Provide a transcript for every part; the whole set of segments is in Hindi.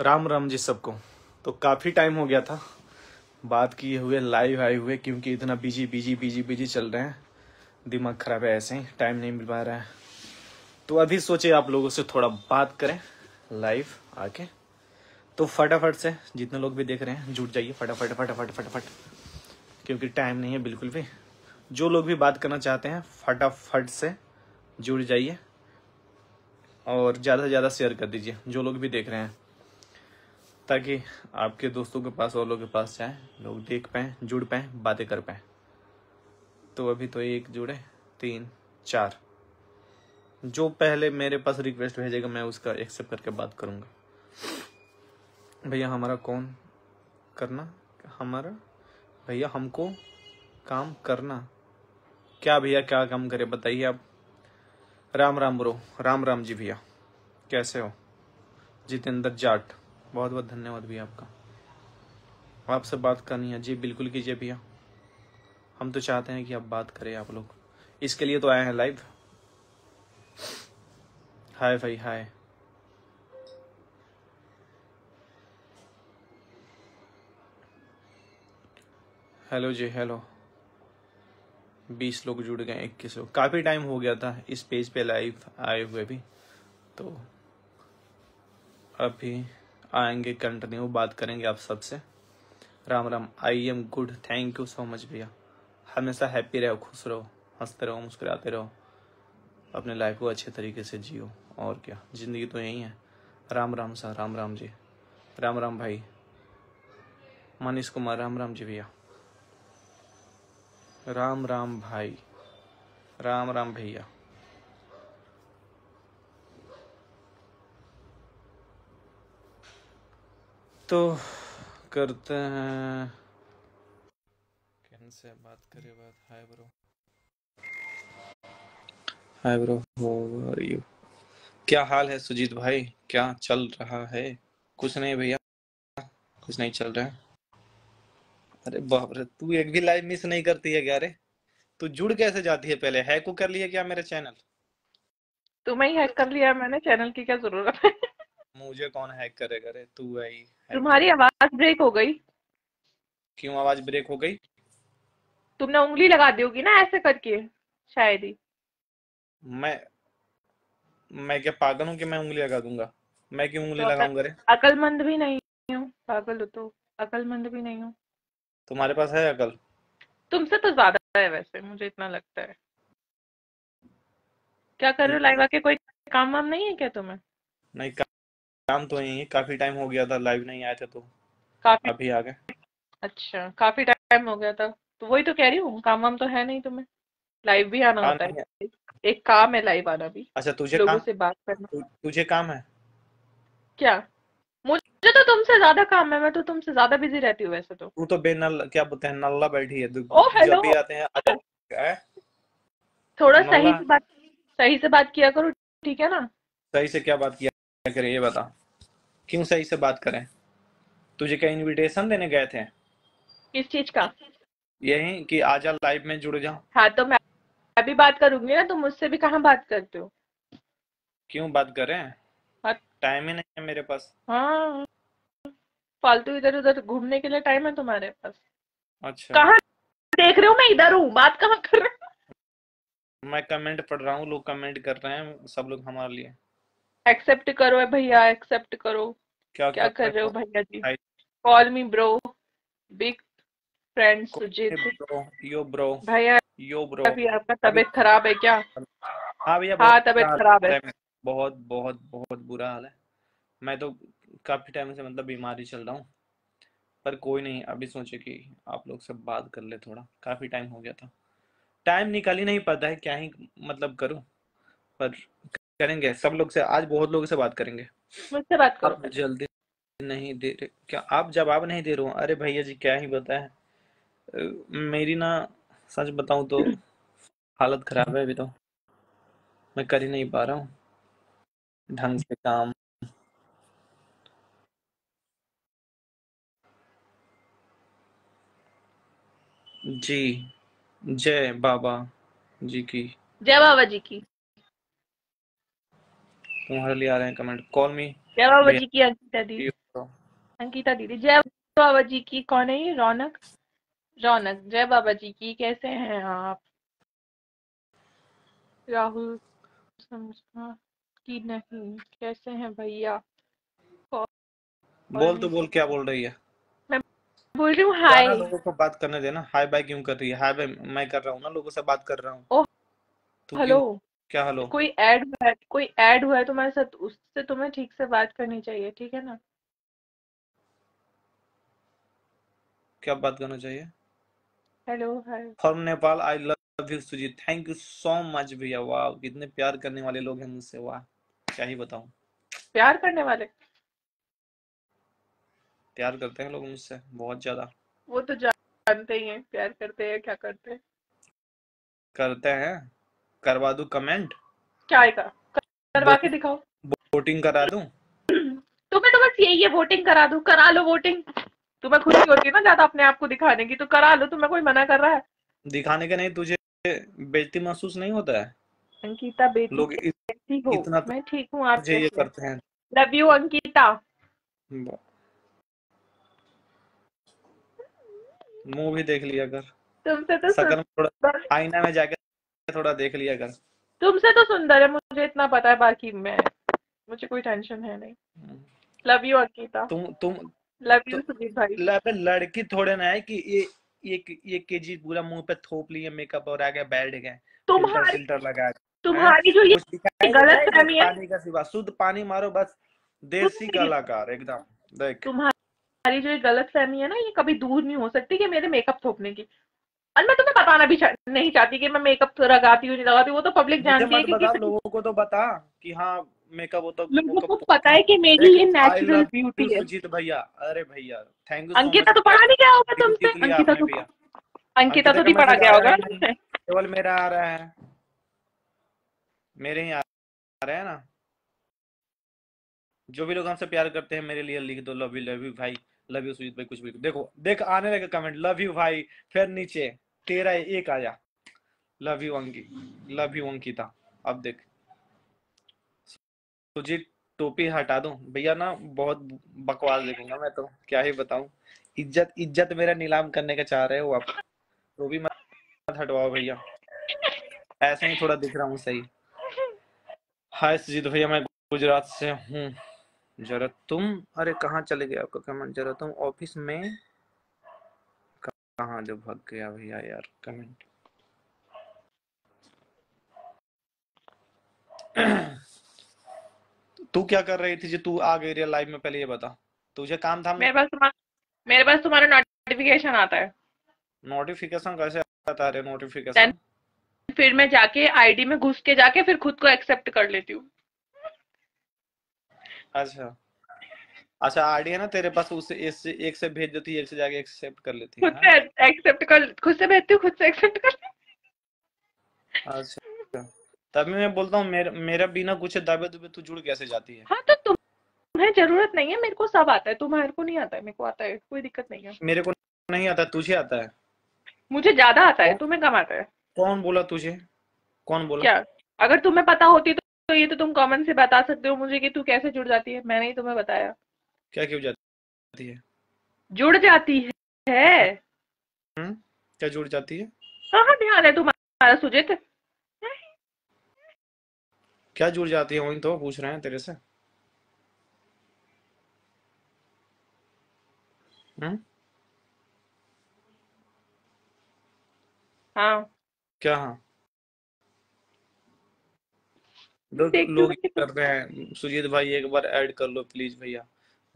राम राम जी सबको। तो काफ़ी टाइम हो गया था। बात किए हुए लाइव आए हुए, क्योंकि इतना बिज़ी बिज़ी बिज़ी बिज़ी चल रहे हैं। दिमाग खराब है ऐसे ही टाइम नहीं मिल पा रहा है। तो अभी सोचे आप लोगों से थोड़ा बात करें लाइव आके। तो फटाफट से, जितने लोग भी देख रहे हैं, जुट जाइए, फटाफट फटाफट फटाफट। क्योंकि टाइम नहीं है बिल्कुल भी। जो लोग भी बात करना चाहते हैं, फटाफट से जुड़ जाइए। और ज़्यादा से ज़्यादा शेयर कर दीजिए, जो लोग भी देख रहे हैं। ताकि आपके दोस्तों के पास, और लोगों के पास जाए, लोग देख पाए, जुड़ पाए, बातें कर पाए। तो अभी तो एक जुड़े, तीन, चार। जो पहले मेरे पास रिक्वेस्ट भेजेगा, मैं उसका एक्सेप्ट करके बात करूँगा। भैया, हमारा कौन करना? हमारा? भैया, हमको काम करना। क्या भैया, क्या काम करे, बताइए आप। राम राम ब्रो, राम राम जी भैया। कैसे हो? जितेंद्र जाट। बहुत बहुत धन्यवाद भैया आपका। आपसे बात करनी है। जी, बिल्कुल कीजिए भैया। हम तो चाहते हैं कि आप बात करें आप लोग। इसके लिए तो आए हैं लाइव हाय भाई, हाय। हेलो जी, हेलो। बीस लोग जुड़ गए, इक्कीस लोग। काफ़ी टाइम हो गया था इस पेज पे लाइव आए हुए भी। तो अभी आएँगे कंटिन्यू बात करेंगे आप सबसे। Ram Ram I am good thank you so much भैया। हमेशा हैप्पी रहो, खुश रहो, हँसते रहो, मुस्कुराते रहो। अपने लाइफ को अच्छे तरीके से जियो, और क्या। ज़िंदगी तो यही है। राम राम सा राम राम जी। राम राम भाई। मनीष कुमार, राम राम जी भैया। राम राम भाई। राम राम भैया। तो करते हैं। कैन से बात करें बात। Hi bro hi bro how are you क्या हाल है सुजीत भाई? क्या चल रहा है? कुछ नहीं भैया। कुछ नहीं चल रहा है। अरे बाप रे तू एक भी लाइव मिस नहीं करती है क्या रे? तू जुड़ कैसे जाती है पहले? हैक को कर लिया क्या मेरे चैनल तुम्हें ही हैक कर लिया मैंने चैनल की क्या ज़रूरत है? मुझे कौन हैक करेगा रे तू आई हैक तुम्हारी आवाज़ ब्रेक हो गई। क्यों आवाज़ ब्रेक हो गई? तुमने उंगली लगा दी होगी ना ऐसे करके शायद ही। मैं मैं क्या पागल हूँ कि मैं उंगली लगा दूँगा? मैं क्यों उंगली तो लगाऊँगा रे अकलमंद भी नहीं हूँ पागल हो तो। अकलमंद भी नहीं हूँ। तुम्हारे पास है अकल? तुमसे तो ज़्यादा है वैसे मुझे इतना लगता है। क्या कर रहे हो? लाइव आके कोई काम वाम नहीं है क्या तुम्हें? नहीं का- काम तो यही है काफ़ी टाइम हो गया था लाइव नहीं आए थे तो। काफ़ी अभी आ गए। अच्छा काफ़ी टाइम हो गया था। तो वही तो कह रही हूँ काम वाम तो है नहीं तुम्हें? लाइव भी आना होता है। एक काम है लाइव आना भी। अच्छा तुझे लोगों काम से बात करना। तु, तुझे काम है? क्या? मुझे तो तुमसे ज़्यादा काम है मैं तो तुमसे ज़्यादा बिज़ी रहती हूँ वैसे तो। तू तो बेनल क्या बोलते हैं नल्ला बैठी है। ओ हेलो भी आते हैं थोड़ा सही से बात सही से बात किया करो ठीक है ना? सही से क्या बात किया करे ये बता। क्यों सही से बात करें? तुझे क्या इनविटेशन देने गए थे? किस चीज़ का? यही कि आजा लाइव में जुड़ जा हाँ तो मैं मैं भी बात करूँगी ना तुम मुझसे भी कहाँ बात करते हो? क्यों बात करें हाँ? टाइम ही नहीं है मेरे पास। हाँ, फालतू इधर उधर घूमने के लिए टाइम है तुम्हारे पास। अच्छा। कहाँ देख रहे हो? मैं इधर हूँ। बात कहाँ कर रहे हो? मैं कमेंट पढ़ रहा हूँ लोग कमेंट कर रहे हैं सब लोग हमारे लिए। एक्सेप्ट करो भैया एक्सेप्ट करो। क्या क्या क्या कर रहे हो भैया जी? Call me bro big friend Sujeet yo bro भैया यो ब्रो अभी आपका तबीयत खराब है क्या? हाँ भैया हाँ तबीयत खराब है। बहुत बहुत बहुत बुरा हाल है। मैं तो काफ़ी टाइम से मतलब बीमारी चल रहा हूँ। पर कोई नहीं अभी सोचे कि आप लोग से बात कर ले थोड़ा। काफ़ी टाइम हो गया था। टाइम निकाल ही नहीं पाता है क्या ही मतलब करूँ? पर करेंगे? सब लोग से आज बहुत लोगों से बात करेंगे। मुझसे बात करो। जल्दी नहीं दे रहे क्या आप जवाब नहीं दे रहे हो? अरे भैया जी क्या ही बताएँ? मेरी ना सच बताऊँ तो हालत खराब है अभी तो। मैं कर ही नहीं पा रहा हूँ। ढंग से काम। जी जय बाबा जी की। जय बाबा जी की। तुम्हारे लिए आ रहे हैं कमेंट कॉल मी जय बाबा जी की अंकिता दी you अंकिता दीदी जय बाबा जी की। कौन है ये? रौनक? रौनक जय बाबा जी की। कैसे हैं आप? राहुल समझा? कि नहीं? कैसे हैं भैया? बोल तो बोल क्या बोल रही है? बोल रही हूँ हाय लोगों को बात करने देना। हाय बाय क्यों कर रही है? हाय बाय मैं कर रहा हूँ ना लोगों से बात कर रहा हूँ। हेलो क्यों हेलो कोई ऐड हुआ है कोई ऐड हुआ है तुम्हारे साथ उससे तुम्हें ठीक से बात करनी चाहिए ठीक है ना? क्या बात करना चाहिए? Hello hi. From Nepal I love you Sujeet. Thank you so much भैया। वाह कितने प्यार करने वाले लोग हैं मुझसे। वाह क्या ही बताऊँ। प्यार करने वाले? प्यार करते हैं लोग मुझसे बहुत ज़्यादा। वो तो जानते ही हैं प्यार करते हैं क्या करते हैं। करते हैं? करवा दूँ कमेंट क्या आएगा करवा के दिखाओ। वोटिंग करा दूँ? तुम्हें तो बस यही है वोटिंग करा दो। करा लो वोटिंग तुम्हें खुशी होती है ना ज़्यादा अपने आप को दिखाने की तो करा लो तुम्हें कोई मना कर रहा है? दिखाने के नहीं तुझे बेइज्जती महसूस नहीं होता है? अंकिता बेटी लोग हो। इतना मैं ठीक हूँ आप ये करते हैं। Love you Ankita. मुँह भी देख लिया कर तुमसे तो आईना में जाके थोड़ा देख लिया कर। तुमसे तो सुंदर है मुझे इतना पता है बाकी मैं मुझे कोई टेंशन है नहीं। लव यू अंकिता तुम तुम लव यू सुजीत भाई। लड़के लड़की थोड़े ना है कि ये एक एक केजी पूरा मुँह पे थोप लिए मेकअप और आगे बैठ गए। तुम्हारी फ़िल्टर लगा के तुम्हारी जो ये गलत फहमी है। पानी का सिवा। शुद्ध पानी मारो बस। देसी कलाकार एकदम। देख। तुम्हारी जो ये गलत फहमी है ना ये कभी दूर नहीं हो सकती कि मेरे मेकअप थोपने की। और मैं तुम्हें बताना भी चा- नहीं चाहती कि मैं मेकअप लगाती हूँ नहीं लगाती हूँ, वो तो पब्लिक जानती है कि बता लोगों को तो बता कि हाँ मेकअप होता लोगों को पता है कि मेरी ये नेचुरल ब्यूटी है। सुजीत भैया अरे भैया थैंक यू अंकिता तो पढ़ा नहीं गया होगा तुमसे अंकिता तो अंकिता तो अंकिता नहीं पढ़ा गया होगा। केवल मेरा आ रहा है। मेरे ही आ रहा है ना। जो भी लोग हमसे प्यार करते हैं मेरे लिए लिख दो लव यू लव यू भाई। लव यू सुजीत भाई कुछ भी। देखो देख आने लगे कमेंट लव यू भाई फिर नीचे। तेरा एक आया। Love you Anki love you Ankita. अब देख। सुजीत टोपी हटा दूँ। भैया ना, बहुत बकवास देखूँगा मैं तो। क्या ही बताऊँ। इज़्ज़त इज़्ज़त मेरा नीलाम करने का चाह रहे हो आप। तो भी मत हटवाओ भैया। ऐसे ही थोड़ा दिख रहा हूँ, सही। हाय सुजीत भैया, मैं गुजरात से हूँ। जरा तुम, अरे कहाँ चले गए आपका कमेंट जरा तुम ऑफ़िस में कहाँ जो भाग गया भैया यार कमेंट तू क्या कर रही थी जो? तू आ गई रियल लाइफ में पहले ये बता। तुझे काम था मेरे पास तुम्हारा मेरे पास तुम्हारा नोटिफिकेशन आता है। नोटिफिकेशन कैसे आता है नोटिफिकेशन फिर मैं जाके आईडी में घुस के जाके फिर खुद को एक्सेप्ट कर लेती हूँ। अच्छा। अच्छा आईडी है ना तेरे पास उससे एक से एक से भेज देती है एक से जाके एक्सेप्ट कर लेती है। खुद से एक्सेप्ट कर खुद से भेजती हूँ खुद से एक्सेप्ट कर अच्छा। तभी मैं बोलता हूँ मेरा मेरा बिना कुछ दावे दुबे तू जुड़ कैसे जाती है? हाँ तो तुम तुम्हें ज़रूरत नहीं है मेरे को सब आता है तुम्हारे को नहीं आता है मेरे को आता है कोई दिक्कत नहीं है। मेरे को नहीं आता तुझे आता है? मुझे ज़्यादा आता है तुम्हें कम आता है। कौन बोला तुझे? कौन बोला? क्या? अगर तुम्हें पता होती तो, तो ये तो तुम कमेंट से बता सकते हो मुझे कि तू कैसे जुड़ जाती है मैंने ही तुम्हें बताया। क्या क्यों जाती है? जुड़ जाती है। क्या जुड़ जाती है? कहाँ ध्यान है तुम्हारा सुजित। क्या जुड़ जाती है वही तो पूछ रहे हैं तेरे से। हम्म? हाँ। क्या हाँ? लोग देखती हूँ कर रहे हैं। सुजीत भाई एक बार ऐड कर लो प्लीज़ भैया।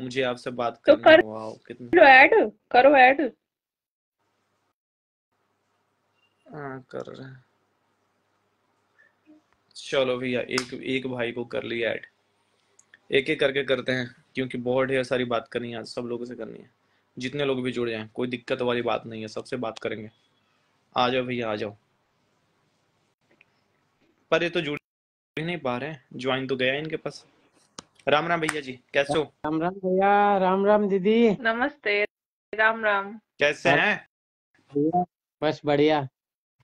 मुझे आपसे बात तो करनी है। कर- वाओ कितना करो ऐड करो ऐड। हाँ कर रहे हैं। चलो भैया एक एक भाई को कर लिया ऐड। एक एक करके करते हैं क्योंकि बहुत ढेर सारी बात करनी है आज सब लोगों से करनी है। जितने लोग भी जुड़ जाएँ कोई दिक्कत वाली बात नहीं है सबसे बात करेंगे। आ जाओ भैया आ जाओ। पर ये तो जुड़ ही नहीं पा रहे हैं ज्वाइन तो गया इनके पास। राम राम भैया जी कैसे हो? राम राम भैया राम राम दीदी। नमस्ते राम राम। कैसे हैं। भैया बस बढ़िया।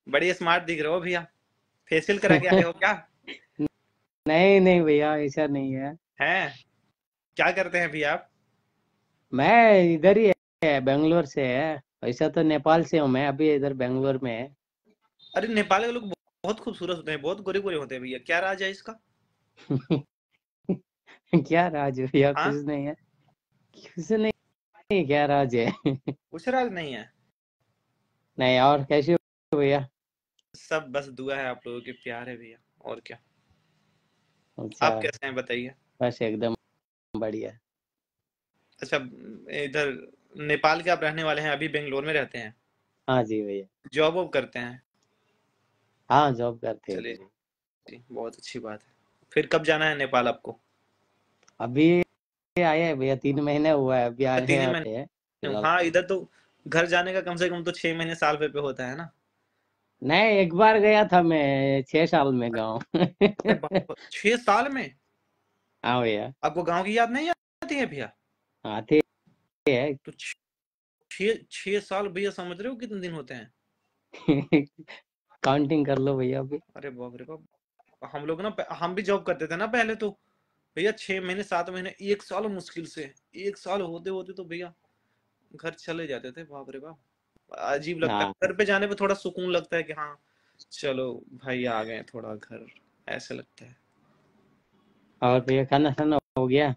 बड़ी स्मार्ट दिख रहे हो भैया। फेशियल करा के आए हो क्या? नहीं नहीं भैया ऐसा नहीं है। हैं? क्या करते हैं भैया आप? मैं इधर ही है बेंगलोर से है। वैसा तो नेपाल से हूँ मैं अभी इधर बेंगलोर में है। अरे नेपाल के लोग बहुत खूबसूरत होते हैं बहुत गोरे गोरे होते हैं भैया। क्या राज है इसका? क्या राज भैया? हाँ? कुछ नहीं है? कुछ नहीं है? क्या राज है? कुछ राज नहीं है। नहीं और कैसे हो भैया? सब बस दुआ है आप लोगों के प्यार है भैया और क्या? अच्छा। आप कैसे हैं बताइए। बस एकदम बढ़िया। अच्छा इधर नेपाल के आप रहने वाले हैं अभी बेंगलोर में रहते हैं? हाँ जी भैया। जॉब वॉब करते हैं? हाँ जॉब करते हैं चलिए जी, बहुत अच्छी बात है। फिर कब जाना है नेपाल आपको? अभी आए हैं भैया तीन महीने हुआ है अभी आए तीन हैं? हैं। इधर तो घर जाने का कम से कम तो छह महीने साल भर पे होता है ना? नहीं एक बार गया था मैं छह साल में गाँव। छह साल में? हाँ भैया। आपको गाँव की याद नहीं आती है भैया? आते है। तो छह साल भैया समझ रहे हो कितने दिन होते हैं? काउंटिंग कर लो भैया अभी। अरे बाप रे बाप हम लोग ना हम भी जॉब करते थे ना पहले तो। भैया छह महीने सात महीने एक साल मुश्किल से। एक साल होते होते तो भैया घर चले जाते थे बाप रे बाप। अजीब लगता है। हाँ। घर पे जाने पे थोड़ा सुकून लगता है कि हाँ चलो भाई आ गए थोड़ा घर ऐसे लगता है। और भैया खाना खाना हो गया?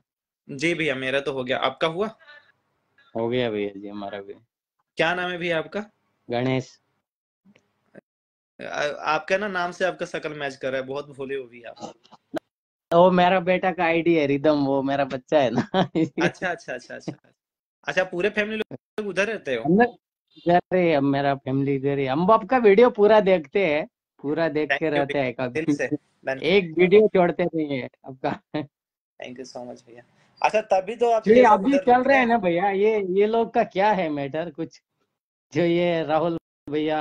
जी भैया मेरा तो हो गया। आपका हुआ? हो गया भैया जी हमारा भी। क्या नाम है भैया आपका? गणेश। आपका ना नाम से आपका शकल मैच कर रहा है बहुत भोले हो भैया आप। वो मेरा बेटा का आईडी है रिदम वो मेरा बच्चा है ना। अच्छा अच्छा अच्छा अच्छा। अच्छा पूरे फैमिली लोग उधर रहते हो? इधर ही हम मेरा फैमिली इधर ही। हम आपका वीडियो पूरा देखते हैं पूरा देख के रहते हैं कभी। एक वीडियो छोड़ते नहीं है आपका थैंक यू सो मच भैया। अच्छा तभी तो आप अभी चल रहे हैं हैं। ना भैया ये ये लोग का क्या है मैटर कुछ जो ये राहुल भैया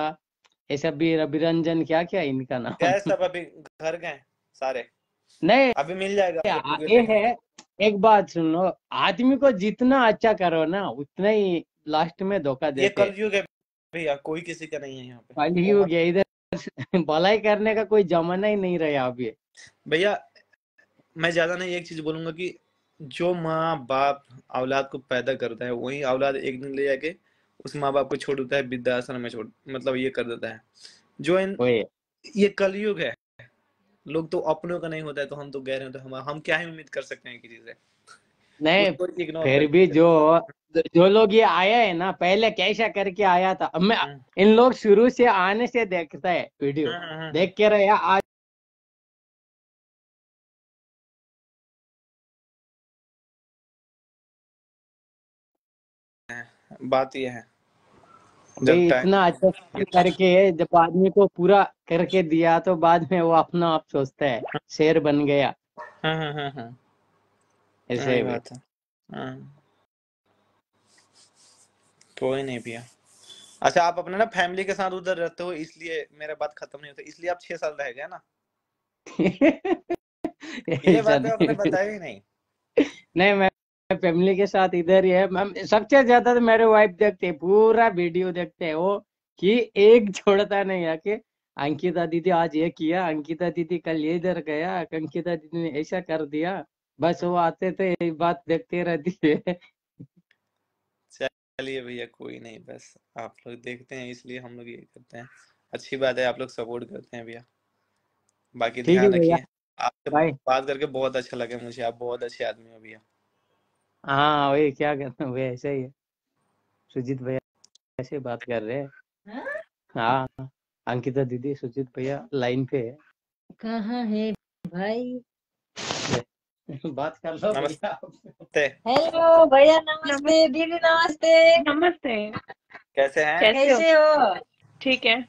ये सब भी रवि रंजन क्या क्या इनका नाम? सब अभी घर गए सारे। नहीं अभी मिल जाएगा। ये है एक बात सुनो आदमी को जितना अच्छा करो ना उतना ही लास्ट में धोखा ये देते हैं। कलयुग है भैया कोई किसी का नहीं है यहाँ पे। कल ही हो इधर भलाई करने का कोई जमाना ही नहीं रहा अभी। भैया मैं ज़्यादा नहीं एक चीज़ बोलूँगा कि जो माँ बाप औलाद को पैदा करता है वही औलाद एक दिन ले जाके उस माँ बाप को छोड़ देता है वृद्धाश्रम में छोड़ मतलब ये कर देता है। जो इन ये कलयुग है। लोग तो अपनों का नहीं होता है तो हम तो गए रहे हैं तो हम हम क्या ही उम्मीद कर सकते हैं किसी से? नहीं फिर भी जो जो लोग ये आया है ना पहले कैसा करके आया था अब मैं हम्म। इन लोग शुरू से आने से देखता है वीडियो देख के रहे आज बात ये है। इतना अच्छा करके जब आदमी को पूरा करके दिया तो बाद में वो अपना आप सोचता है शेर बन गया। हाँ हाँ हाँ हाँ। ऐसे ही बात है। कोई नहीं भैया। अच्छा आप अपने ना फैमिली के साथ उधर रहते हो इसलिए मेरा बात खत्म नहीं होता इसलिए आप छह साल रह गए ना? ये बात आपने नहीं। बताई ही नहीं। नहीं मैं फैमिली के साथ इधर ही है। मैम सबसे ज़्यादा तो मेरे वाइफ देखते है पूरा वीडियो देखते हैं वो कि एक छोड़ता नहीं है कि अंकिता दीदी आज ये किया अंकिता दीदी कल ये इधर गया अंकिता दीदी ने ऐसा कर दिया। बस वो आते थे ये बात देखते रहती है। चलिए भैया कोई नहीं बस आप लोग देखते हैं इसलिए हम लोग ये करते हैं। अच्छी बात है आप लोग सपोर्ट करते हैं भैया। बाकी ध्यान रखिए। आपसे बात करके बहुत अच्छा लगा मुझे आप बहुत अच्छे आदमी हो भैया। हाँ वही क्या करना भैया ऐसा ही है। सुजीत भैया ऐसे बात कर रहे हैं। हाँ अंकिता दीदी सुजीत भैया लाइन पे है। कहाँ है भाई? बात कर लो नमस्ते। हेलो भैया नमस्ते। दीदी नमस्ते। नमस्ते। कैसे हैं? कैसे हो? कैसे हो? ठीक है।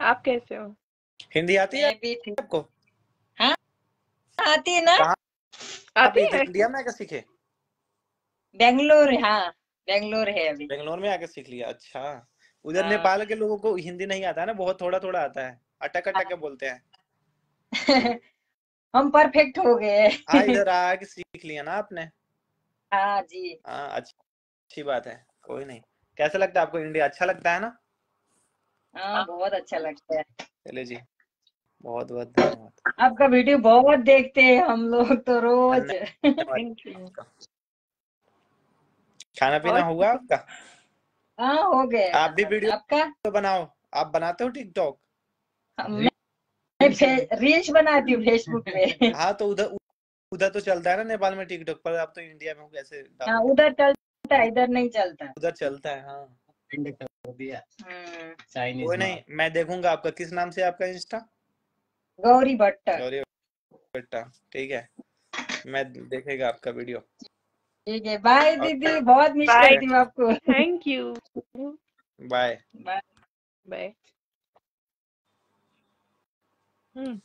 आप कैसे हो? हिंदी आती है भी आपको? हाँ आती है ना? आती है। इंडिया में आके सीखे? बेंगलोर हाँ बेंगलोर है अभी। बेंगलोर में आके सीख लिया अच्छा। उधर हाँ। नेपाल के लोगों को हिंदी नहीं आता है ना बहुत थोड़ा थोड़ा आता है अटक अटक के बोलते हैं। हम परफेक्ट हो गए हाँ। इधर आके सीख लिया ना आपने। हाँ जी। हाँ अच्छी अच्छी बात है कोई नहीं। कैसा लगता है आपको इंडिया? अच्छा लगता है ना? हाँ बहुत अच्छा लगता है। चलिए जी बहुत बहुत धन्यवाद। आपका वीडियो बहुत देखते हैं हम लोग तो रोज। थैंक यू खाना पीना और हुआ आपका? हाँ हो गए आप भी वीडियो आपका? तो बनाओ। आप बनाते हो टिकटॉक? फे- रील्स बनाती हूँ फेसबुक पे। हाँ तो उधर उधर तो चलता है ना नेपाल में टिकटॉक पर। आप तो इंडिया में हो कैसे हाँ उधर चलता है इधर नहीं चलता। उधर चलता है हाँ। कर दिया हम्म, नहीं मैं देखूँगा आपका। किस नाम से आपका इंस्टा गौरी भट्टा। गौरी भट्टा ठीक है। मैं देखेगा आपका वीडियो। ठीक है बाय दीदी बहुत मिस करती हूँ आपको। Thank you bye bye bye hmm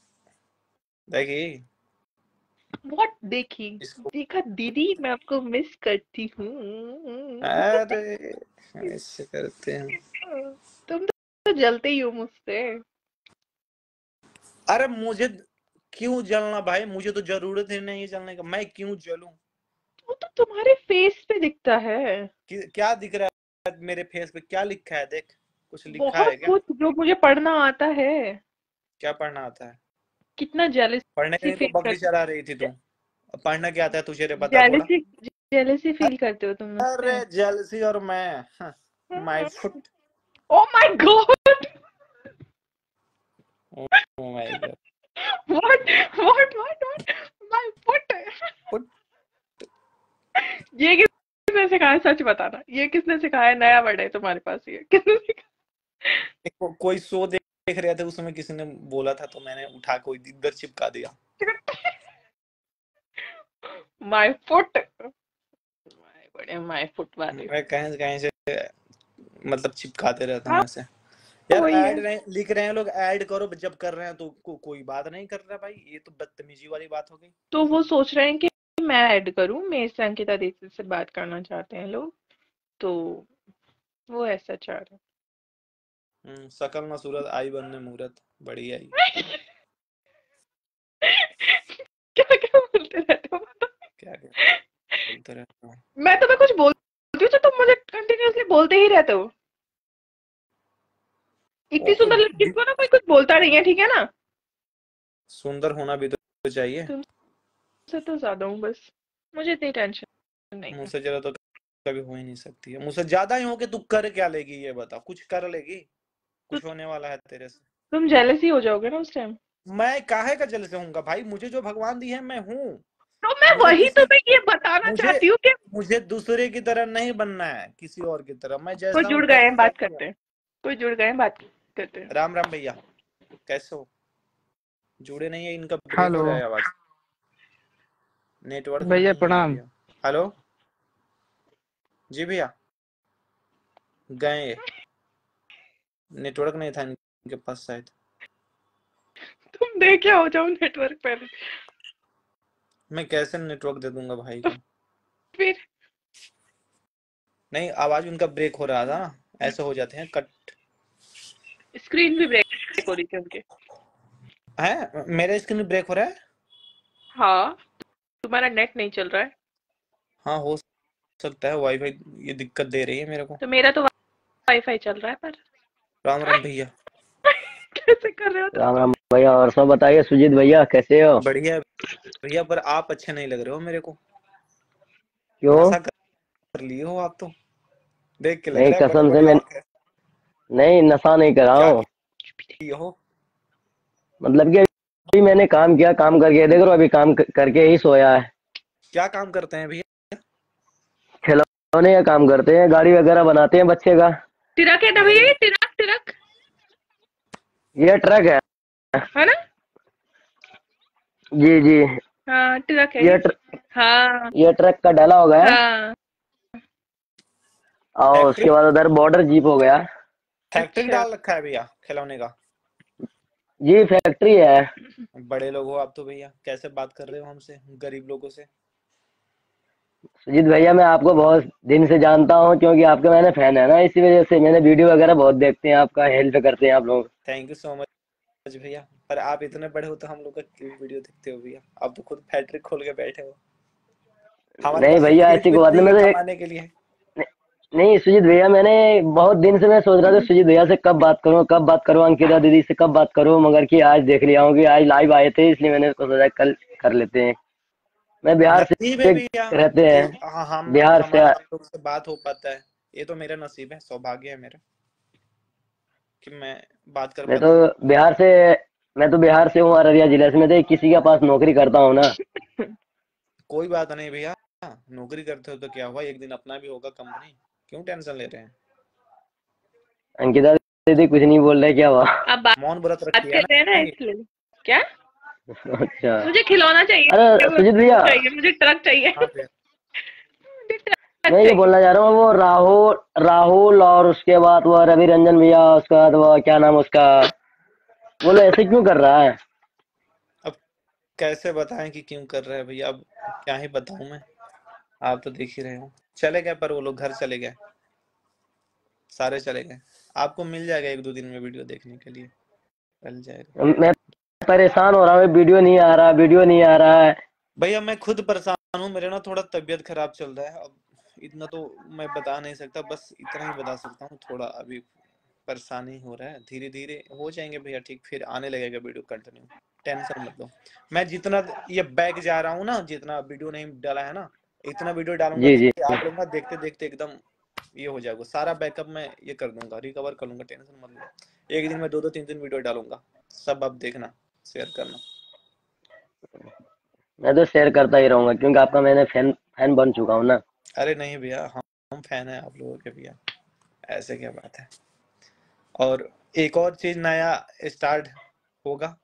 देखिए व्हाट देखी? देखा दीदी मैं आपको मिस करती हूँ। अरे ऐसे करते हैं। तुम तो जलते ही हो मुझसे। अरे मुझे क्यों जलना भाई? मुझे तो ज़रूरत ही नहीं है जलने का। मैं क्यों जलूं? वो तो तुम्हारे फेस पे दिखता है। क्या दिख रहा है मेरे फेस पे? क्या लिखा है? देख कुछ लिखा है क्या? कुछ जो मुझे पढ़ना आता है। क्या पढ़ना आता है? कितना जेलस पढ़ने के लिए तो बकरी चला रही थी तुम। अब पढ़ना क्या आता है तुझे रे बता जेलसी जेलसी फील करते हो तुम अरे जेलसी और मैं my foot oh my god oh my god what what what what my foot foot ये किसने सिखाया? सच बताना। ये किसने सिखाया? नया वर्ड है तुम्हारे पास ये। किसने सिखाया? को, कोई शो देख देख रहे थे उसमें किसी ने बोला था तो मैंने उठा के इधर चिपका दिया। माय फुट माय बड़े माय फुट वाले। मैं कहीं कहीं से मतलब चिपकाते रहता हूँ हाँ ऐसे। यार ऐड रहे लिख रहे हैं लोग ऐड करो जब कर रहे हैं तो को, कोई बात नहीं कर रहा भाई ये तो बदतमीजी वाली बात हो गई। तो वो सोच रहे हैं कि मैं ऐड करूँ मेरे से अंकिता दीदी से बात करना चाहते हैं लोग तो वो ऐसा चाह रहे हम्म, शकल न सूरत आई बनने मूरत बड़ी आई। क्या क्या बोलते रहते हो? क्या क्या बोलते रहता हूँ? मैं तुम्हें कुछ बोलती हूँ तो तुम मुझे कंटिन्यूअसली बोलते ही रहते हो। इतनी सुंदर लड़की को ना कोई कुछ बोलता नहीं है ठीक है ना? सुंदर होना भी तो चाहिए। तुमसे तो ज़्यादा हूँ बस। मुझे इतनी टेंशन नहीं मुझसे ज़्यादा तो कभी हो ही नहीं सकती है। मुझसे ज़्यादा ही हो के तू कर क्या लेगी ये बता। कुछ कर लेगी? कुछ होने वाला है तेरे से। तुम जेलस ही हो जाओगे ना उस टाइम मैं काहे का जल से हूँगा भाई? मुझे जो भगवान दी है मैं हूँ। तो मैं वही किसी तुम्हें ये बताना मुझे चाहती हूँ कि मुझे दूसरे की तरह नहीं बनना है किसी और की तरह। मैं जैसा कोई जुड़ गए हैं बात करते हैं। कोई जुड़ गए हैं बात करते हैं। राम राम भैया कैसे हो? जुड़े नहीं है इनका हेलो। आवाज़। नेटवर्क भैया प्रणाम। हेलो? जी भैया। गए नेटवर्क नहीं था इनके पास शायद। तुम दे क्या हो जाओ नेटवर्क पहले। मैं कैसे नेटवर्क दे दूँगा भाई को? फिर? नहीं आवाज़ उनका ब्रेक हो रहा था। ना ऐसे हो जाते हैं कट स्क्रीन भी ब्रेक हो रही थी उनके। है? मेरा स्क्रीन ब्रेक हो रहा है? हाँ। तुम्हारा नेट नहीं चल रहा है? हाँ हो सकता है वाईफाई ये दिक्कत दे रही है मेरे को। तो मेरा तो वाईफाई चल रहा है पर। राम राम भैया। कैसे कर रहे हो तुम? राम राम भैया और सब बताइए सुजीत भैया कैसे हो? बढ़िया भैया पर आप अच्छे नहीं लग रहे हो मेरे को। क्यों? कर लिए हो आप तो। देख के लग नहीं है कसम से मैं नहीं नशा नहीं कर रहा हूँ? मतलब कि अभी मैंने काम किया काम करके देख रहा हो अभी काम करके ही सोया है। क्या काम करते हैं भैया? खिलौने का काम करते हैं गाड़ी वगैरह बनाते हैं बच्चे का। तिरक है ना भैया ये? तिरक तिरक ये ट्रक है। है ना? जी जी। हाँ तिरक है। ये ये ट्र, हाँ। ये ट्रक का डाला हो गया। हाँ। और उसके बाद उधर बॉर्डर जीप हो गया। फैक्ट्री अच्छा। डाल रखा है भैया खिलौने का। जी फैक्ट्री है। बड़े लोग हो आप तो भैया कैसे बात कर रहे हो हमसे गरीब लोगों से? सुजीत भैया मैं आपको बहुत दिन से जानता हूँ क्योंकि आपके मैंने फ़ैन है ना इसी वजह से मैंने वीडियो वगैरह बहुत देखते हैं आपका हेल्प करते हैं आप लोग। थैंक यू सो मच भैया पर आप इतने बड़े हो तो हम लोग का क्यों वीडियो देखते हो भैया? आप तो खुद फैक्ट्री खोल के बैठे हो। नहीं भैया ऐसी बात नहीं मैं तो एक के लिए। नहीं सुजीत भैया मैंने बहुत दिन से मैं सोच रहा था सुजीत भैया से कब बात करूँ कब बात करूँ अंकिता दीदी से कब बात करूँ मगर कि आज देख लिया हूँ कि आज लाइव आए थे इसलिए मैंने उसको सोचा कल कर लेते हैं। मैं बिहार से है रहते हैं। हाँ बिहार से बात हो पाता है। ये तो मेरा नसीब है सौभाग्य है मेरा कि मैं बात कर मैं तो बिहार से मैं तो बिहार से हूँ अररिया ज़िले से। मैं तो किसी के पास नौकरी करता हूँ ना। कोई बात नहीं भैया नौकरी करते हो तो क्या हुआ एक दिन अपना भी होगा कंपनी। क्यों टेंशन ले रहे हैं? अंकिता दीदी कुछ नहीं बोल रहे क्या हुआ? अब बात मौन व्रत बात रखिए कर रहे हैं ना इसलिए। क्या? अच्छा। मुझे खिलौना चाहिए। अरे मुझे सुजीत भैया। चाहिए मुझे ट्रक चाहिए। हाँ मैं ये बोलना चाह रहा हूँ वो राहुल राहुल और उसके बाद वो रवि रंजन भैया उसके बाद वो क्या नाम उसका? बोलो ऐसे क्यों कर रहा है? अब कैसे बताएँ कि क्यों कर रहे है भैया? अब क्या ही बताऊँ मैं? आप तो देख ही रहे हो। चले गए पर वो लोग घर चले गए। सारे चले गए। आपको मिल जाएगा एक दो दिन में वीडियो देखने के लिए। मिल जाएगा। मैं परेशान हो रहा हूँ वीडियो नहीं आ रहा वीडियो नहीं आ रहा है। भैया मैं खुद परेशान हूँ मेरा ना थोड़ा तबीयत खराब चल रहा है। अब इतना तो मैं बता नहीं सकता बस इतना ही बता सकता हूँ। थोड़ा अभी परेशानी हो रहा है। धीरे धीरे हो जाएँगे भैया ठीक फिर आने लगेगा वीडियो कंटिन्यू। टेंशन मत लो। मैं जितना ये बैग जा रहा हूँ ना जितना वीडियो नहीं डाला है ना इतना वीडियो डालूँगा जी जी कि आप लोग ना देखते देखते एकदम ये हो जाएगा। सारा बैकअप मैं ये कर दूँगा रिकवर कर लूँगा टेंशन मत लो। एक दिन में दो दो तीन तीन वीडियो डालूँगा। सब आप देखना शेयर करना। मैं तो शेयर करता ही रहूँगा क्योंकि आपका मैंने फ़ैन फ़ैन बन चुका हूँ ना। अरे नहीं भैया हम हम फ़ैन हैं आप लोगों के भैया। ऐसे क्या बात है? और एक और चीज़ नया स्टार्ट होगा।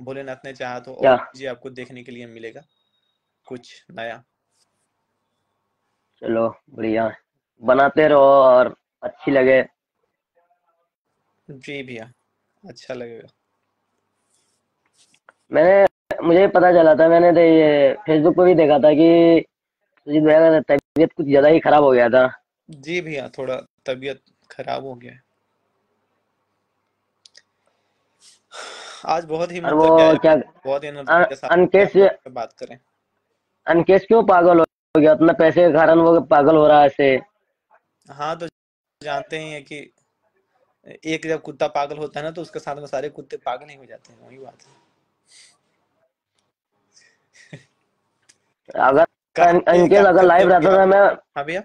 भोलेनाथ ने चाहा तो और चीज़ें आपको देखने के लिए मिलेगा। कुछ नया। चलो बढ़िया। बनाते रहो और अच्छी लगे। जी भैया अच्छा लगेगा मैंने मुझे पता चला था मैंने तो ये फेसबुक पे भी देखा था कि सुजीत भैया का तबीयत कुछ ज़्यादा ही खराब हो गया था। जी भैया थोड़ा तबीयत खराब हो गया। आज बहुत ही गया है क्या बहुत ही साथ अनकेश बात करें। अनकेश क्यों पागल हो गया उतना पैसे के कारण वो पागल हो रहा है ऐसे। हाँ तो जानते ही हैं कि एक जब कुत्ता पागल होता है ना तो उसके साथ में सारे कुत्ते पागल ही हो जाते हैं वही बात है। अगर क्या अगर लाइव रहता था मैं हाँ भैया?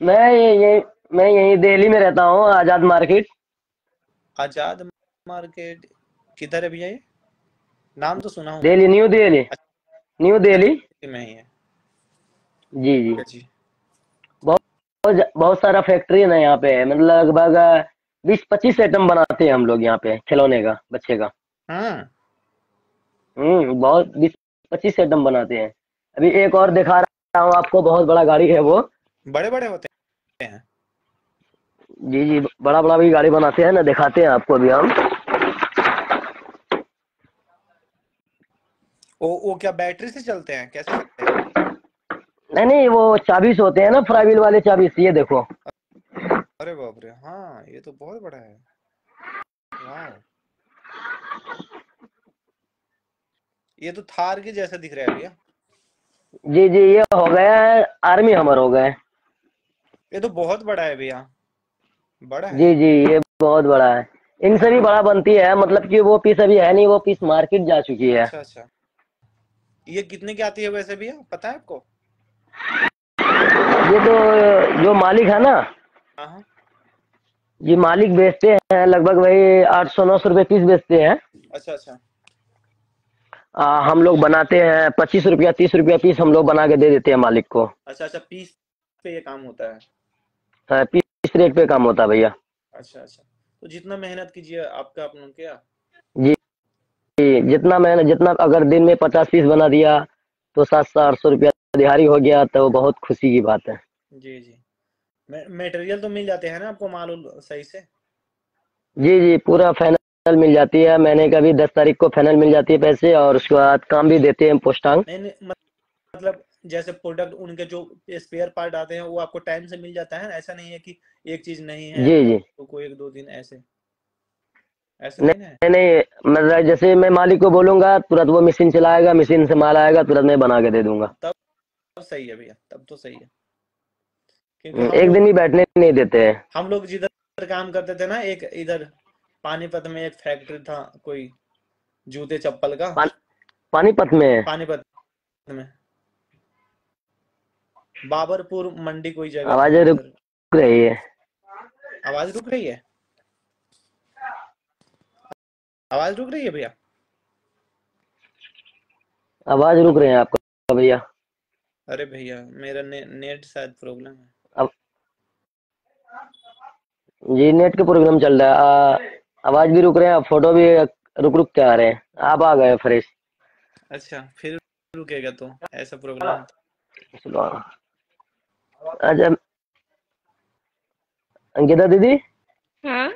मैं ये, ये मैं यहीं दिल्ली में रहता हूँ आज़ाद मार्केट। आज़ाद मार्केट किधर है भैया ये? नाम तो सुना हूँ दिल्ली न्यू दिल्ली। न्यू दिल्ली। अच्छा में ही है। जी जी। जी। बहुत बहुत सारा फैक्ट्री है ना यहाँ पे। मतलब लगभग बीस पच्चीस आइटम बनाते हैं हम लोग यहाँ पे खिलौने का बच्चे का। हम्म हम्म बहुत बीस पच्चीस आइटम बनाते हैं। अभी एक और दिखा रहा हूँ आपको बहुत बड़ा गाड़ी है वो। बड़े बड़े होते हैं। जी जी बड़ा बड़ा भी गाड़ी बनाते हैं ना दिखाते हैं आपको अभी हम। वो वो क्या बैटरी से चलते हैं कैसे चलते हैं? नहीं नहीं वो चाबीस होते हैं ना फ्राइविल वाले चाबीस ये देखो। अरे बाप रे हाँ ये तो बहुत बड़ा है। ये तो थार के जैसा दिख रहा है भैया। जी जी ये हो गया है आर्मी हमर हो गए। ये तो बहुत बड़ा है भैया। बड़ा है। जी जी ये बहुत बड़ा है। इनसे भी बड़ा बनती है मतलब कि वो पीस अभी है नहीं वो पीस मार्केट जा चुकी है। अच्छा अच्छा। ये कितने की आती है वैसे भैया पता है आपको? ये तो जो मालिक है ना हाँ हाँ। ये मालिक बेचते हैं लगभग वही आठ सौ नौ सौ रुपये पीस बेचते हैं। अच्छा अच्छा। आ, हम लोग बनाते हैं पच्चीस रुपया तीस रुपया पीस हम लोग बना के दे देते हैं मालिक को। अच्छा अच्छा पीस पे ये काम होता है? आ, पीस रेट पे काम होता है भैया। अच्छा अच्छा। तो जितना मेहनत कीजिए आपका अपना क्या जी जी, जितना मेहनत जितना अगर दिन में पचास पीस बना दिया तो सात सौ आठ सौ रुपया दिहाड़ी हो गया तो बहुत खुशी की बात है। जी जी। मटेरियल तो मिल जाते हैं ना आपको मालूम सही से? जी जी पूरा फाइनल मिल जाती है। मैंने कभी दस तारीख को फाइनल मिल जाती है पैसे और उसके बाद काम भी देते हैं पोस्टांग। मतलब जैसे प्रोडक्ट उनके जो स्पेयर पार्ट आते हैं वो आपको टाइम से मिल जाता है ऐसा नहीं है कि एक चीज़ नहीं है जी जी। तो कोई एक दो दिन ऐसे। ऐसे नहीं नहीं नहीं मतलब जैसे मैं मालिक को बोलूँगा तुरंत वो मशीन चलाएगा मशीन से माल आएगा तुरंत मैं बना के दे दूँगा। तब सही है भैया तब तो सही है। क्योंकि हम्म, एक दिन भी बैठने नहीं देते हैं। हम लोग जिधर काम करते थे ना एक इधर पानीपत में एक फैक्ट्री था कोई जूते चप्पल का। पान- पानीपत में? पानीपत में। बाबरपुर मंडी कोई जगह आवाज़ें रुक रही है। आवाज़ रुक रही है? आवाज़ रुक रही है भैया? आवाज़ रुक रहे हैं आपका भैया। अरे भैया मेरा ने, नेट शायद प्रॉब्लम है। अब जी नेट के प्रोग्राम चल रहा है। आवाज़ भी रुक रहे हैं फ़ोटो भी रुक रुक के आ रहे हैं। आप आ गए फ्रेश। अच्छा फिर रुकेगा तो ऐसा प्रॉब्लम अच्छा अंकिता दीदी? हाँ?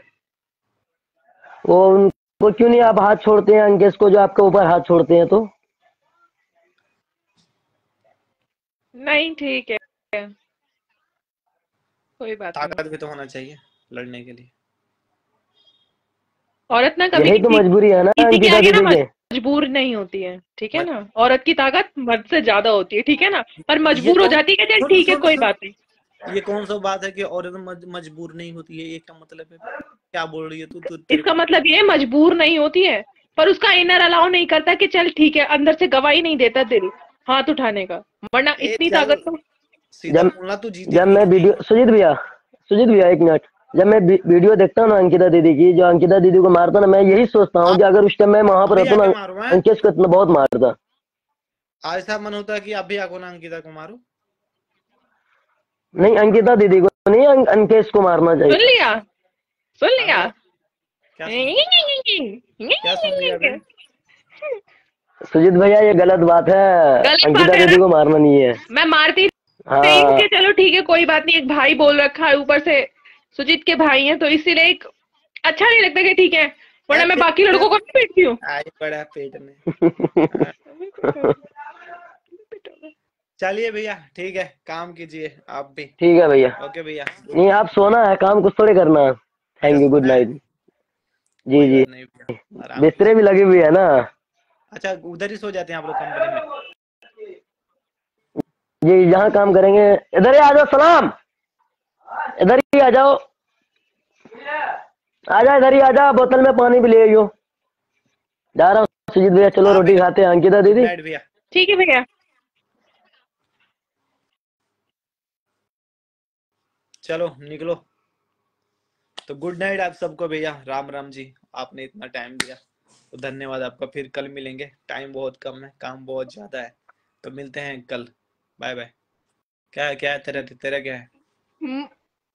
वो उनको क्यों नहीं आप हाथ छोड़ते हैं अंकेश को जो आपके ऊपर हाथ छोड़ते हैं तो? नहीं ठीक है। कोई बात नहीं। ताकत भी तो होना चाहिए लड़ने के लिए। औरत ना कभी तो मजबूरी है ना किसी के आगे ना मजबूर नहीं होती है ठीक है ना? औरत की ताकत मर्द से ज़्यादा होती है ठीक है ना? पर मजबूर हो जाती है चल ठीक है कोई बात नहीं। ये कौन सा बात है कि औरत मजबूर नहीं होती है? ये क्या मतलब है? क्या बोल रही है तू? तू इसका मतलब ये मजबूर नहीं होती है पर उसका इनर अलाउ नहीं करता कि चल ठीक है अंदर से गवाही नहीं देता दिल हाथ उठाने का। वरना इतनी ताकत तो जब- तू जीती। जब मैं वीडियो सुजीत भैया सुजीत भैया एक मिनट। जब मैं वीडियो देखता हूँ ना अंकिता दीदी की जो अंकिता दीदी को मारता ना मैं यही सोचता हूँ कि अगर उस टाइम मैं वहाँ पर रहता ना अंकेश को इतना बहुत मारता। आज ऐसा मन होता है कि अभी आको ना अंकिता को मारो? नहीं अंकिता दीदी को नहीं अं, अंकेश को मारना चाहिए। सुन लिया। सुन लिया। क्या सुन- लिया? सुजीत भैया ये गलत बात है। अंकिता दीदी को मारना नहीं है। मैं मारती हाँ। कि चलो ठीक है कोई बात नहीं एक भाई बोल रखा है ऊपर से। सुजीत के भाई हैं तो इसीलिए एक अच्छा नहीं लगता कि ठीक है। वरना मैं बाकी लड़कों को नहीं पीटती हूँ। पड़ा पेट में। चलिए भैया ठीक है काम कीजिए आप भी। ठीक है भैया। ओके भैया। नहीं आप सोना है काम कुछ थोड़े करना। है थैंक यू गुड नाइट जी जी। बिस्तरे भी लगी हुई है ना। अच्छा उधर ही सो जाते हैं आप लोग कंपनी में? जी यहाँ काम करेंगे। इधर ही आ जाओ सलाम। इधर ही आ जाओ। आ जा इधर ही आ जा बोतल में पानी भी ले आइयो। जा रहा हूँ सुजीत भैया चलो रोटी खाते हैं। अंकिता दीदी? ठीक है भैया। चलो निकलो। तो गुड नाइट आप सबको भैया। राम राम जी आपने इतना टाइम दिया। तो धन्यवाद आपका फिर कल मिलेंगे। टाइम बहुत कम है काम बहुत ज़्यादा है। तो मिलते हैं कल। बाय बाय क्या है क्या है तेरा तेरा क्या है?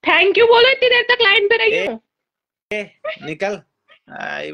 थैंक यू बोलो इतनी देर तक लाइन पे रही निकल। आई